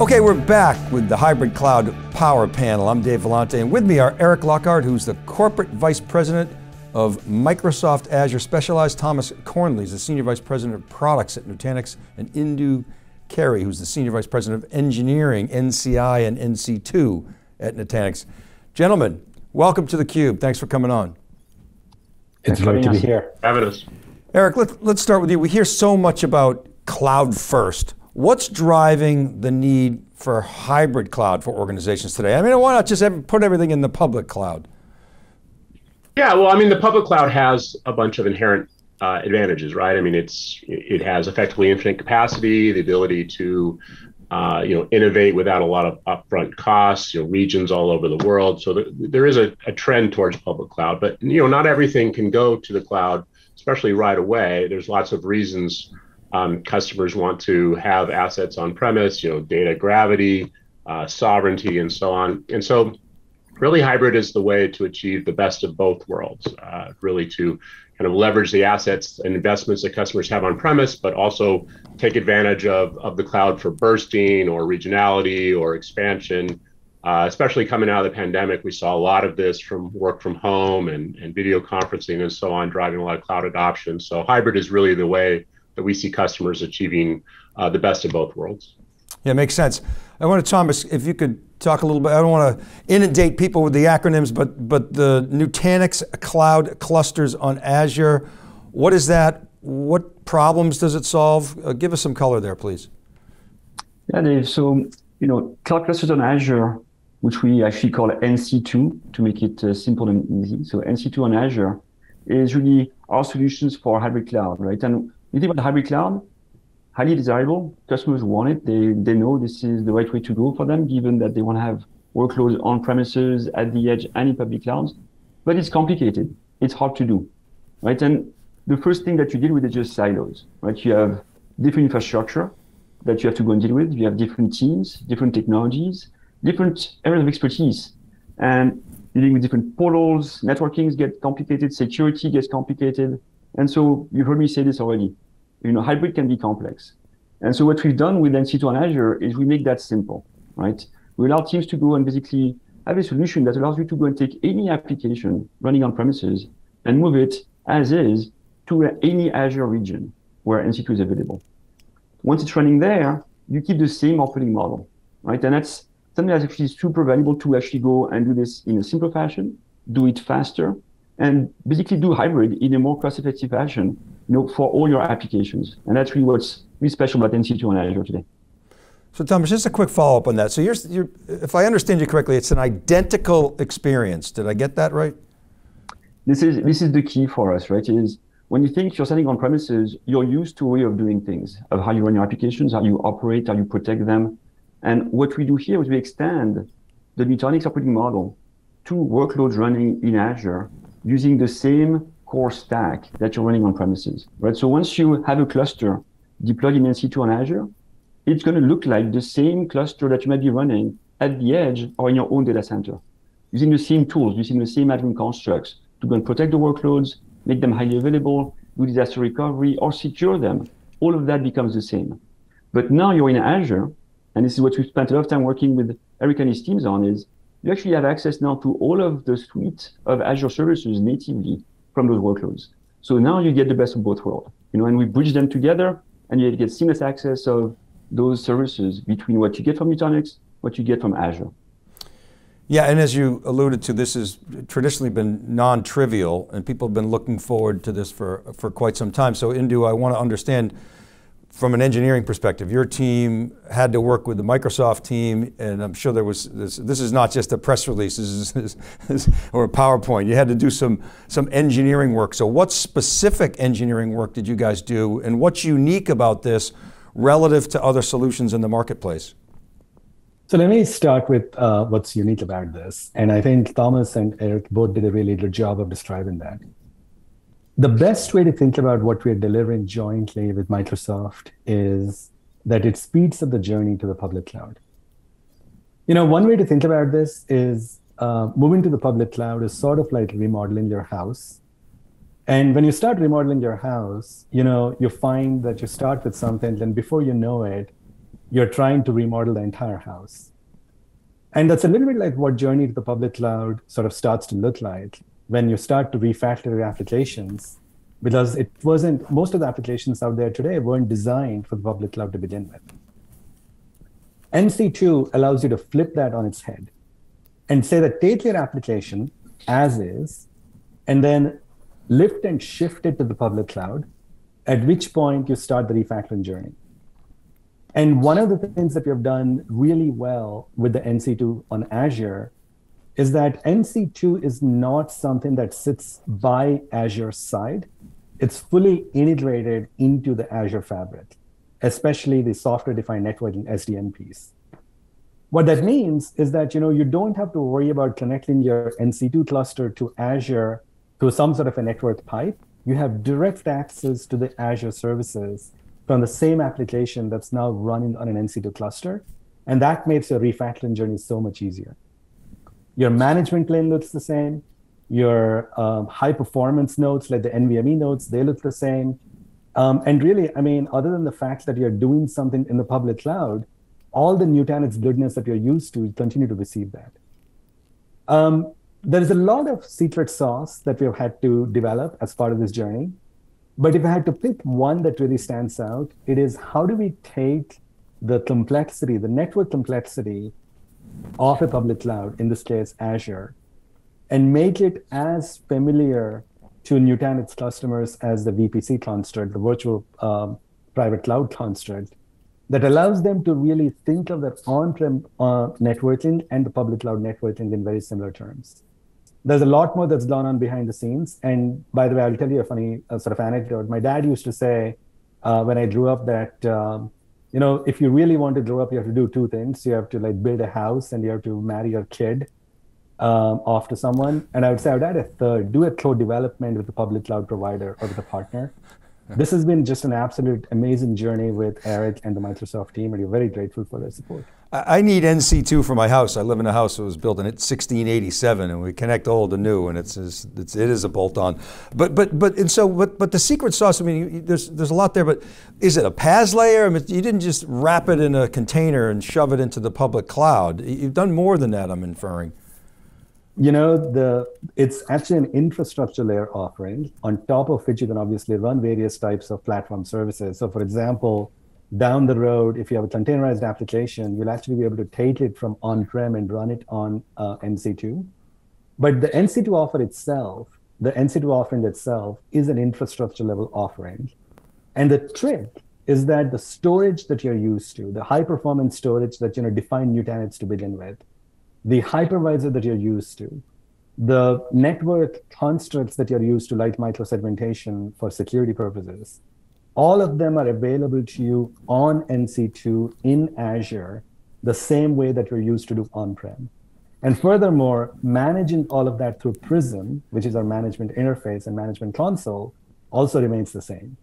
Okay, we're back with the Hybrid Cloud Power Panel. I'm Dave Vellante, and with me are Eric Lockard, who's the Corporate Vice President of Microsoft Azure Specialized, Thomas Cornely is the Senior Vice President of Products at Nutanix, and Indu Keri, who's the Senior Vice President of Engineering, NCI and NC2 at Nutanix. Gentlemen, welcome to theCUBE. Thanks for coming on. It's great to be here. Having us. Eric, let, let's start with you. We hear so much about cloud first. What's driving the need for hybrid cloud for organizations today? I mean, why not just put everything in the public cloud? Yeah, well, I mean, the public cloud has a bunch of inherent uh, advantages, right? I mean, it's it has effectively infinite capacity, the ability to uh, you know innovate without a lot of upfront costs. You know, regions all over the world. So th- there is a, a trend towards public cloud, but you know, not everything can go to the cloud, especially right away. There's lots of reasons um, customers want to have assets on premise. You know, data gravity, uh, sovereignty, and so on. And so really hybrid is the way to achieve the best of both worlds uh, really to kind of leverage the assets and investments that customers have on premise but also take advantage of, of the cloud for bursting or regionality or expansion uh, especially coming out of the pandemic we saw a lot of this from work from home and, and video conferencing and so on driving a lot of cloud adoption so hybrid is really the way that we see customers achieving uh, the best of both worlds yeah, makes sense. I want to, Thomas, if you could talk a little bit, I don't want to inundate people with the acronyms, but, but the Nutanix cloud clusters on Azure, what is that? What problems does it solve? Uh, give us some color there, please. Yeah, Dave. So, you know, cloud clusters on Azure, which we actually call NC2 to make it uh, simple and easy. So NC2 on Azure is really our solutions for hybrid cloud, right? And you think about hybrid cloud, highly desirable. Customers want it. They, they know this is the right way to go for them, given that they want to have workloads on premises, at the edge, and in public clouds. But it's complicated. It's hard to do, right? And the first thing that you deal with is just silos, right? You have different infrastructure that you have to go and deal with. You have different teams, different technologies, different areas of expertise. And dealing with different portals, networkings get complicated, security gets complicated. And so you've heard me say this already you know, hybrid can be complex. And so what we've done with NC2 on Azure is we make that simple, right? We allow teams to go and basically have a solution that allows you to go and take any application running on premises and move it as is to any Azure region where NC2 is available. Once it's running there, you keep the same operating model, right? And that's something that's actually super valuable to actually go and do this in a simple fashion, do it faster, and basically do hybrid in a more cost-effective fashion you know, for all your applications. And that's really what's really special about NC2 on Azure today. So Thomas, just a quick follow-up on that. So you're, you're, if I understand you correctly, it's an identical experience. Did I get that right? This is, this is the key for us, right? Is when you think you're setting on premises, you're used to a way of doing things, of how you run your applications, how you operate, how you protect them. And what we do here is we extend the Nutanix operating model to workloads running in Azure using the same core stack that you're running on premises, right? So once you have a cluster deployed in NC2 on Azure, it's going to look like the same cluster that you might be running at the edge or in your own data center, using the same tools, using the same admin constructs to go and protect the workloads, make them highly available, do disaster recovery, or secure them. All of that becomes the same. But now you're in Azure, and this is what we spent a lot of time working with Eric and his teams on, is you actually have access now to all of the suite of Azure services natively from those workloads. So now you get the best of both worlds, you know, and we bridge them together and you get seamless access of those services between what you get from Nutanix, what you get from Azure. Yeah, and as you alluded to, this has traditionally been non-trivial and people have been looking forward to this for, for quite some time. So Indu, I want to understand, from an engineering perspective, your team had to work with the Microsoft team, and I'm sure there was this. This is not just a press release, this is, this is, or a PowerPoint. You had to do some some engineering work. So, what specific engineering work did you guys do, and what's unique about this relative to other solutions in the marketplace? So let me start with uh, what's unique about this, and I think Thomas and Eric both did a really good job of describing that the best way to think about what we're delivering jointly with Microsoft is that it speeds up the journey to the public cloud. You know, one way to think about this is uh, moving to the public cloud is sort of like remodeling your house. And when you start remodeling your house, you know, you find that you start with something, then before you know it, you're trying to remodel the entire house. And that's a little bit like what journey to the public cloud sort of starts to look like when you start to refactor your applications, because it wasn't, most of the applications out there today weren't designed for the public cloud to begin with. NC2 allows you to flip that on its head and say that take your application as is, and then lift and shift it to the public cloud, at which point you start the refactoring journey. And one of the things that we have done really well with the NC2 on Azure is that NC2 is not something that sits by Azure side. It's fully integrated into the Azure fabric, especially the software defined networking SDN piece. What that means is that you know you don't have to worry about connecting your NC2 cluster to Azure through some sort of a network pipe. You have direct access to the Azure services from the same application that's now running on an NC2 cluster. And that makes your refactoring journey so much easier. Your management plane looks the same. Your um, high performance nodes, like the NVMe nodes, they look the same. Um, and really, I mean, other than the fact that you're doing something in the public cloud, all the Nutanix goodness that you're used to, continue to receive that. Um, there is a lot of secret sauce that we have had to develop as part of this journey. But if I had to pick one that really stands out, it is how do we take the complexity, the network complexity of a public cloud, in this case, Azure, and make it as familiar to Nutanix customers as the VPC construct, the virtual um, private cloud construct, that allows them to really think of their on-prem uh, networking and the public cloud networking in very similar terms there's a lot more that's gone on behind the scenes. And by the way, I'll tell you a funny uh, sort of anecdote. My dad used to say uh, when I grew up that, um, you know, if you really want to grow up, you have to do two things. You have to like build a house and you have to marry your kid um, off to someone. And I would say I would add a third, do a co-development with a public cloud provider or with a partner. this has been just an absolute amazing journey with Eric and the Microsoft team, and we're very grateful for their support. I need NC2 for my house. I live in a house that was built in 1687, and we connect old to new, and it's, it's, it's it is a bolt-on. But but but and so but but the secret sauce. I mean, there's there's a lot there. But is it a PaaS layer? I mean, you didn't just wrap it in a container and shove it into the public cloud. You've done more than that. I'm inferring. You know, the it's actually an infrastructure layer offering on top of which you can obviously run various types of platform services. So, for example down the road, if you have a containerized application, you'll actually be able to take it from on-prem and run it on uh, NC2. But the NC2 offer itself, the NC2 offering itself is an infrastructure level offering. And the trick is that the storage that you're used to, the high performance storage that you know define Nutanix to begin with, the hypervisor that you're used to, the network constructs that you're used to, like microsegmentation for security purposes, all of them are available to you on NC2 in Azure, the same way that you're used to do on-prem. And furthermore, managing all of that through Prism, which is our management interface and management console, also remains the same.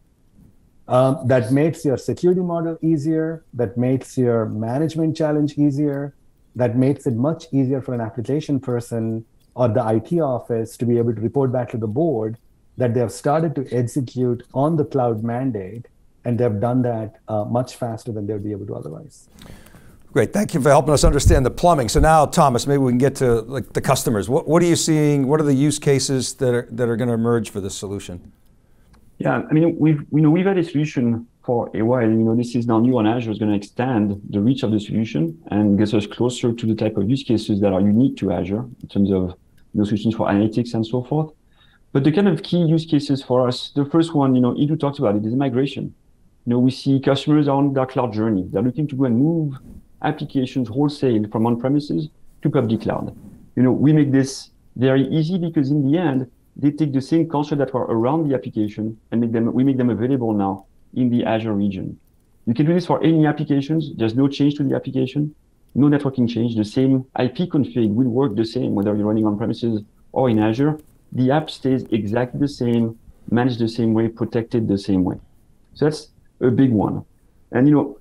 Um, that makes your security model easier, that makes your management challenge easier, that makes it much easier for an application person or the IT office to be able to report back to the board that they have started to execute on the cloud mandate, and they've done that uh, much faster than they would be able to otherwise. Great, thank you for helping us understand the plumbing. So now, Thomas, maybe we can get to like the customers. What, what are you seeing? What are the use cases that are that are going to emerge for this solution? Yeah, I mean, we've you know we've had a solution for a while. You know, this is now new on Azure is going to extend the reach of the solution and get us closer to the type of use cases that are unique to Azure in terms of you know, solutions for analytics and so forth. But the kind of key use cases for us, the first one, you know, Indu talked about it, is migration. You know, we see customers on their cloud journey. They're looking to go and move applications wholesale from on-premises to public cloud. You know, we make this very easy because in the end, they take the same concepts that were around the application and make them, we make them available now in the Azure region. You can do this for any applications. There's no change to the application, no networking change. The same IP config will work the same whether you're running on premises or in Azure the app stays exactly the same, managed the same way, protected the same way. So that's a big one. And you know,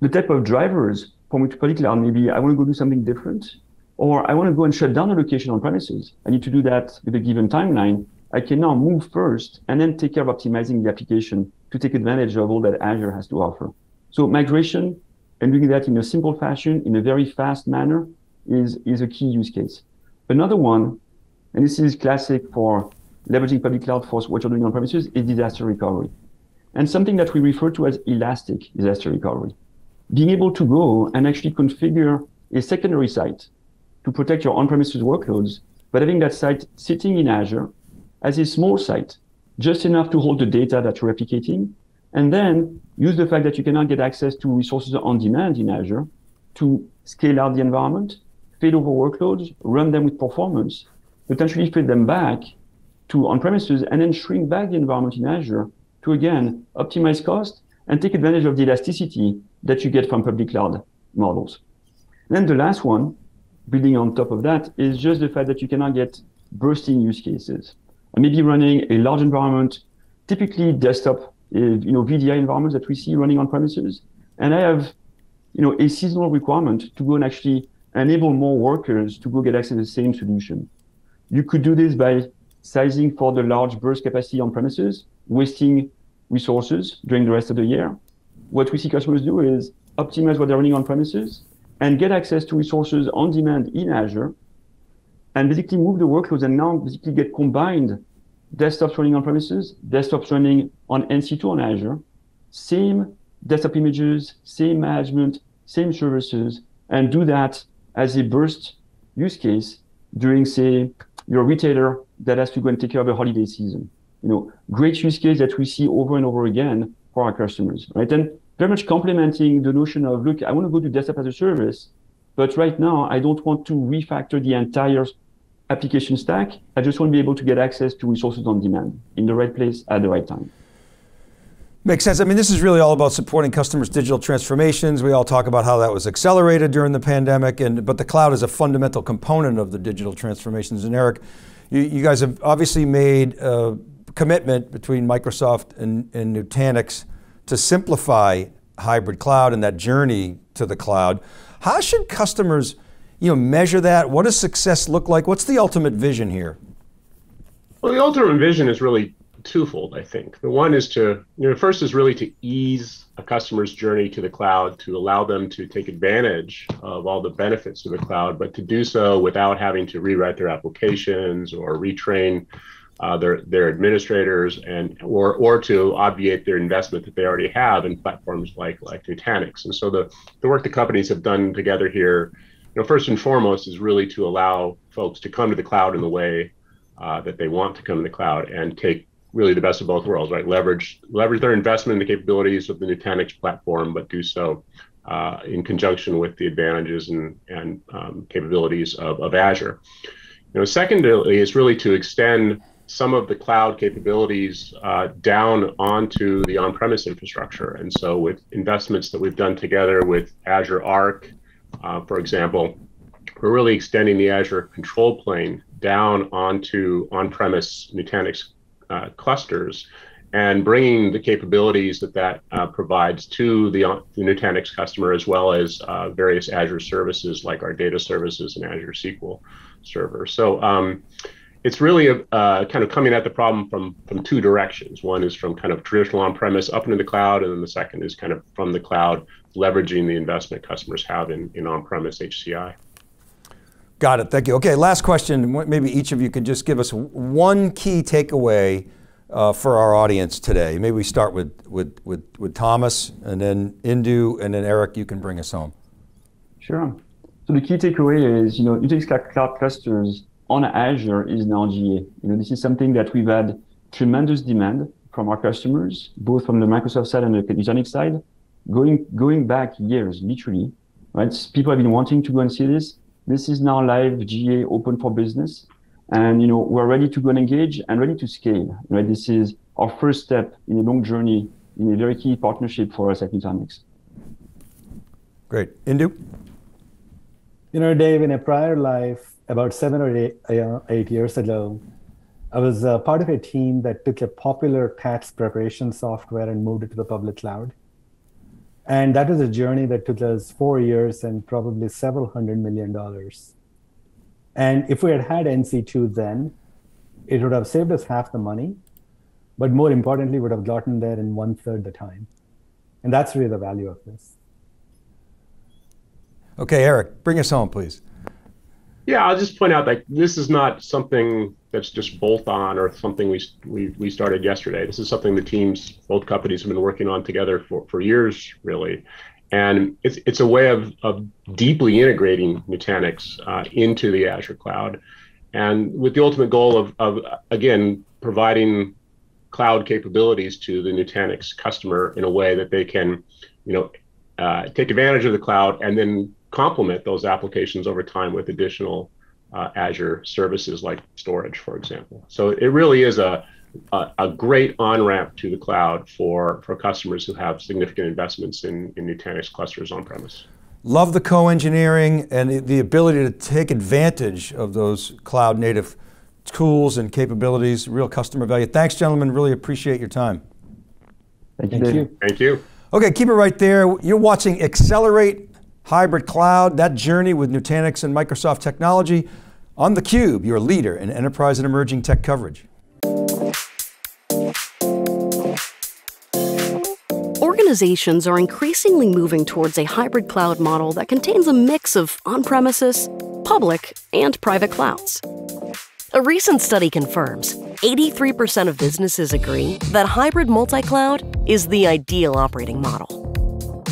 the type of drivers for to particular maybe I want to go do something different, or I want to go and shut down a location on premises. I need to do that with a given timeline. I can now move first and then take care of optimizing the application to take advantage of all that Azure has to offer. So migration, and doing that in a simple fashion, in a very fast manner, is, is a key use case. Another one, and this is classic for leveraging public cloud for what you're doing on premises, is disaster recovery. And something that we refer to as elastic disaster recovery. Being able to go and actually configure a secondary site to protect your on-premises workloads, but having that site sitting in Azure as a small site, just enough to hold the data that you're replicating, and then use the fact that you cannot get access to resources on demand in Azure to scale out the environment, fade over workloads, run them with performance, potentially feed them back to on-premises, and then shrink back the environment in Azure to, again, optimize cost and take advantage of the elasticity that you get from public cloud models. Then the last one, building on top of that, is just the fact that you cannot get bursting use cases. I may be running a large environment, typically desktop eh, you know, VDI environments that we see running on premises. And I have, you know, a seasonal requirement to go and actually enable more workers to go get access to the same solution. You could do this by sizing for the large burst capacity on premises, wasting resources during the rest of the year. What we see customers do is optimize what they're running on premises and get access to resources on demand in Azure and basically move the workloads and now basically get combined desktops running on premises, desktops running on NC2 on Azure, same desktop images, same management, same services, and do that as a burst use case during, say, your retailer that has to go and take care of a holiday season. You know, great use case that we see over and over again for our customers, right? And very much complementing the notion of, look, I want to go to desktop as a service, but right now I don't want to refactor the entire application stack. I just want to be able to get access to resources on demand in the right place at the right time. Makes sense. I mean, this is really all about supporting customers' digital transformations. We all talk about how that was accelerated during the pandemic, and but the cloud is a fundamental component of the digital transformations. And Eric, you, you guys have obviously made a commitment between Microsoft and, and Nutanix to simplify hybrid cloud and that journey to the cloud. How should customers you know, measure that? What does success look like? What's the ultimate vision here? Well, the ultimate vision is really twofold, I think. The one is to, you know, first is really to ease a customer's journey to the cloud, to allow them to take advantage of all the benefits of the cloud, but to do so without having to rewrite their applications or retrain uh, their their administrators and or or to obviate their investment that they already have in platforms like like Nutanix. And so the the work the companies have done together here you know, first and foremost is really to allow folks to come to the cloud in the way uh, that they want to come to the cloud and take really the best of both worlds, right? Leverage leverage their investment in the capabilities of the Nutanix platform, but do so uh, in conjunction with the advantages and and um, capabilities of, of Azure. You know, secondly is really to extend some of the cloud capabilities uh, down onto the on-premise infrastructure. And so, with investments that we've done together with Azure Arc uh, for example, we're really extending the Azure control plane down onto on-premise Nutanix clusters and bringing the capabilities that that uh, provides to the, uh, the, Nutanix customer as well as uh, various Azure services like our data services and Azure SQL Server. So um, it's really a, uh, kind of coming at the problem from from two directions. One is from kind of traditional on-premise up into the cloud, and then the second is kind of from the cloud, leveraging the investment customers have in, in on-premise HCI. Got it. Thank you. Okay, last question. Maybe each of you could just give us one key takeaway uh, for our audience today. Maybe we start with, with, with, with Thomas, and then Indu, and then Eric, you can bring us home. Sure. So the key takeaway is, you know, Nutanix Cloud Clusters on Azure is now GA. You know, this is something that we've had tremendous demand from our customers, both from the Microsoft side and the Nutanix side, going going back years, literally. Right? People have been wanting to go and see this. This is now live GA open for business. And you know, we're ready to go and engage and ready to scale. Right? This is our first step in a long journey in a very key partnership for us at Nutanix. Great. Indu? You know, Dave, in a prior life, about seven or eight, uh, eight years ago, I was uh, part of a team that took a popular tax preparation software and moved it to the public cloud. And that was a journey that took us four years and probably several hundred million dollars. And if we had had NC2 then, it would have saved us half the money, but more importantly, would have gotten there in one third the time. And that's really the value of this. Okay, Eric, bring us home, please. Yeah, I'll just point out that this is not something that's just bolt on or something we, we, we started yesterday. This is something the teams, both companies have been working on together for, for years, really. And it's, it's a way of, of deeply integrating Nutanix uh, into the Azure cloud. And with the ultimate goal of, of, again, providing cloud capabilities to the Nutanix customer in a way that they can, you know, uh, take advantage of the cloud and then complement those applications over time with additional uh, Azure services like storage, for example. So it really is a, a, a great on ramp to the cloud for, for customers who have significant investments in, in Nutanix clusters on premise. Love the co-engineering and the ability to take advantage of those cloud native tools and capabilities, real customer value. Thanks, gentlemen. Really appreciate your time. Thank you. Thank you. Thank you. Okay, keep it right there. You're watching Accelerate Hybrid Cloud, that journey with Nutanix and Microsoft technology on theCUBE, your leader in enterprise and emerging tech coverage. Organizations are increasingly moving towards a hybrid cloud model that contains a mix of on-premises, public, and private clouds. A recent study confirms 83% of businesses agree that hybrid multi cloud is the ideal operating model.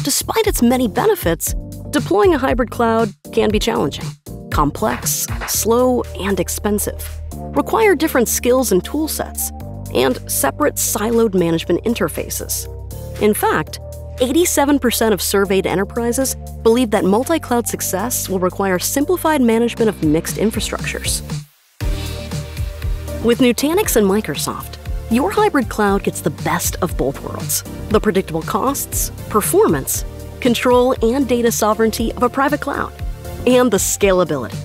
Despite its many benefits, deploying a hybrid cloud can be challenging, complex, slow, and expensive, require different skills and tool sets, and separate siloed management interfaces. In fact, 87% of surveyed enterprises believe that multi cloud success will require simplified management of mixed infrastructures. With Nutanix and Microsoft, your hybrid cloud gets the best of both worlds. The predictable costs, performance, control, and data sovereignty of a private cloud, and the scalability,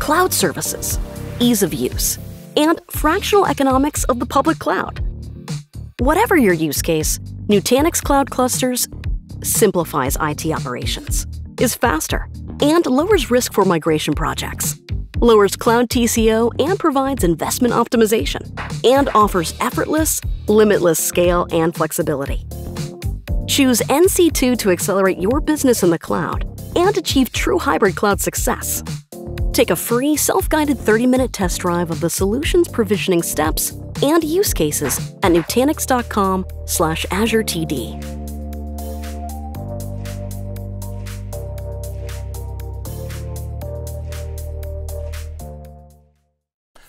cloud services, ease of use, and fractional economics of the public cloud. Whatever your use case, Nutanix Cloud Clusters simplifies IT operations, is faster, and lowers risk for migration projects lowers cloud TCO and provides investment optimization, and offers effortless, limitless scale and flexibility. Choose NC2 to accelerate your business in the cloud and achieve true hybrid cloud success. Take a free self-guided 30-minute test drive of the solution's provisioning steps and use cases at nutanix.com/azuretd.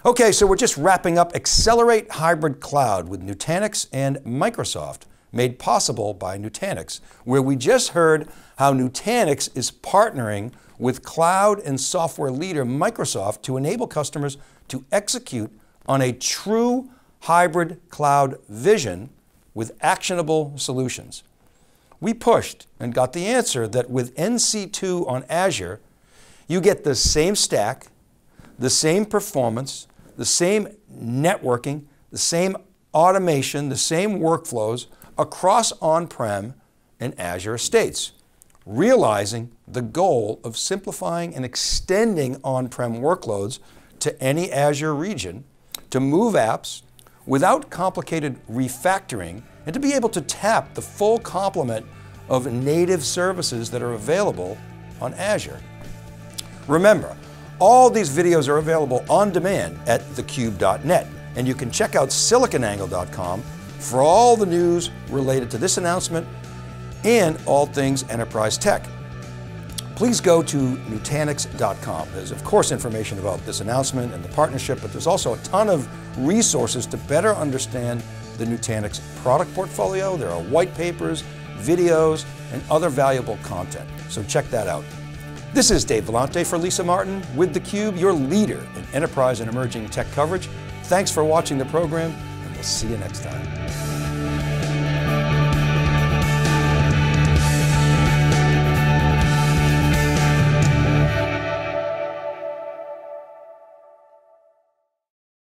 Okay, so we're just wrapping up Accelerate Hybrid Cloud with Nutanix and Microsoft, made possible by Nutanix, where we just heard how Nutanix is partnering with cloud and software leader Microsoft to enable customers to execute on a true hybrid cloud vision with actionable solutions. We pushed and got the answer that with NC2 on Azure, you get the same stack, the same performance, the same networking, the same automation, the same workflows across on-prem and Azure estates, realizing the goal of simplifying and extending on-prem workloads to any Azure region to move apps without complicated refactoring and to be able to tap the full complement of native services that are available on Azure. Remember, all these videos are available on demand at thecube.net, and you can check out siliconangle.com for all the news related to this announcement and all things enterprise tech. Please go to Nutanix.com. There's, of course, information about this announcement and the partnership, but there's also a ton of resources to better understand the Nutanix product portfolio. There are white papers, videos, and other valuable content. So check that out. This is Dave Vellante for Lisa Martin with theCUBE, your leader in enterprise and emerging tech coverage. Thanks for watching the program, and we'll see you next time.